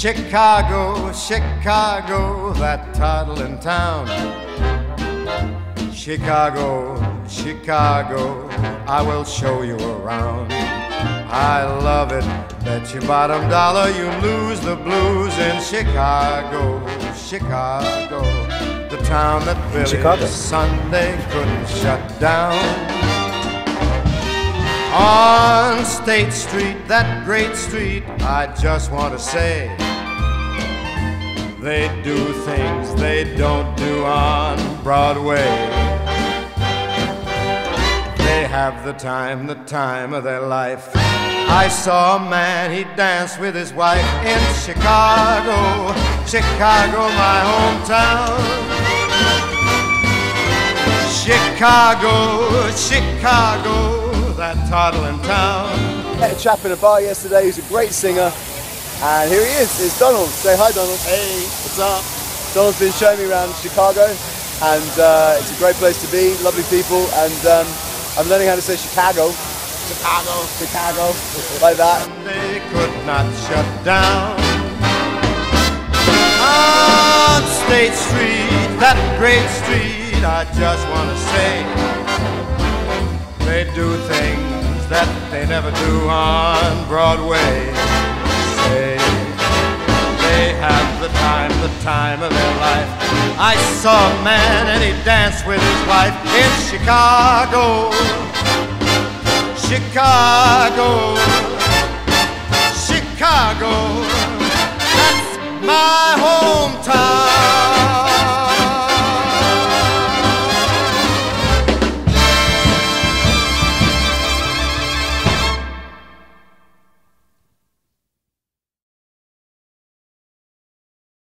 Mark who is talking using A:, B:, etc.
A: Chicago, Chicago, that toddling town. Chicago, Chicago, I will show you around. I love it, bet your bottom dollar you lose the blues in Chicago, Chicago, the town that Billy
B: Chicago.
A: Sunday couldn't shut down. On State Street, that great street, I just want to say they do things they don't do on Broadway. They have the time, the time of their life. I saw a man, he danced with his wife in Chicago, Chicago, my hometown. Chicago, Chicago, that toddling town.
B: Met a chap in a bar yesterday who's a great singer, and here he is. It's Donald. Say hi, Donald.
C: Hey, what's up?
B: Donald's been showing me around Chicago, and uh, it's a great place to be. Lovely people, and um, I'm learning how to say Chicago,
C: Chicago.
B: Chicago, like that.
A: They could not shut down. On State Street, that great street, I just want to say they do things that they never do on Broadway. time of their life. I saw a man and he danced with his wife in Chicago. Chicago. Chicago. That's my home.